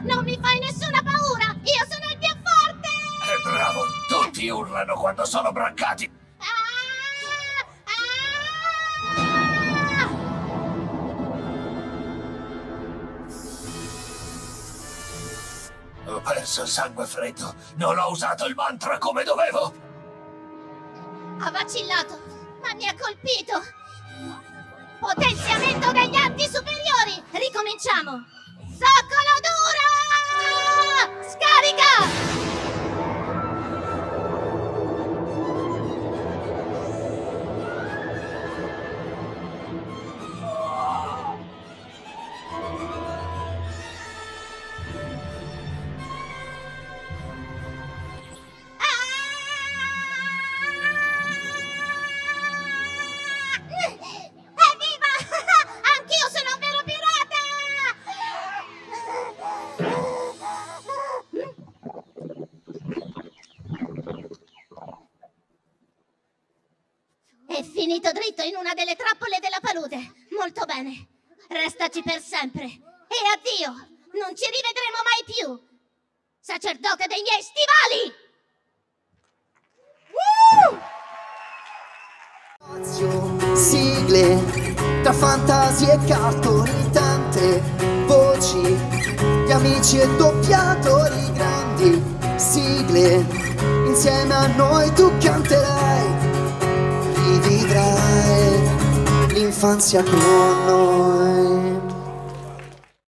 Non mi fai nessuna paura! Io sono il più forte! È bravo, tutti urlano quando sono braccati. Ah! Ah! Ho perso il sangue freddo. Non ho usato il mantra come dovevo. Ha vacillato, ma mi ha colpito! Potenziamento degli arti superiori! Ricominciamo! È finito dritto in una delle trappole della palude. Molto bene. Restaci per sempre. E addio! Non ci rivedremo mai più! Sacerdote dei miei stivali! Sigle tra fantasie e cartoni, tante voci di amici e doppiatori grandi. Sigle insieme a noi tu canterai, infanzia con noi.